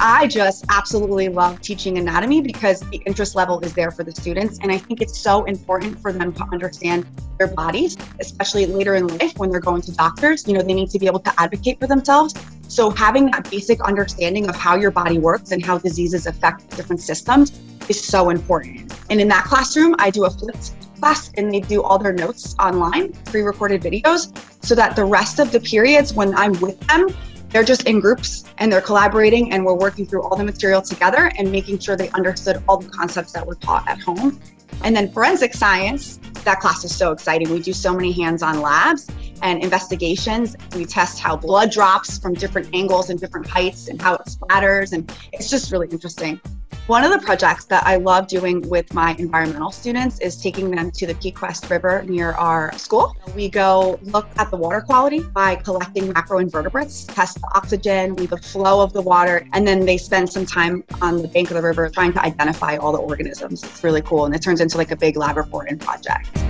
I just absolutely love teaching anatomy because the interest level is there for the students. And I think it's so important for them to understand their bodies, especially later in life when they're going to doctors. You know, they need to be able to advocate for themselves. So having that basic understanding of how your body works and how diseases affect different systems is so important. And in that classroom, I do a flipped class and they do all their notes online, pre recorded videos, so that the rest of the periods when I'm with them, they're just in groups and they're collaborating and we're working through all the material together and making sure they understood all the concepts that were taught at home. And then forensic science, that class is so exciting. We do so many hands on labs and investigations. We test how blood drops from different angles and different heights and how it splatters. And it's just really interesting. One of the projects that I love doing with my environmental students is taking them to the Pequest River near our school. We go look at the water quality by collecting macroinvertebrates, test the oxygen, the flow of the water, and then they spend some time on the bank of the river trying to identify all the organisms. It's really cool and it turns into like a big lab report and project.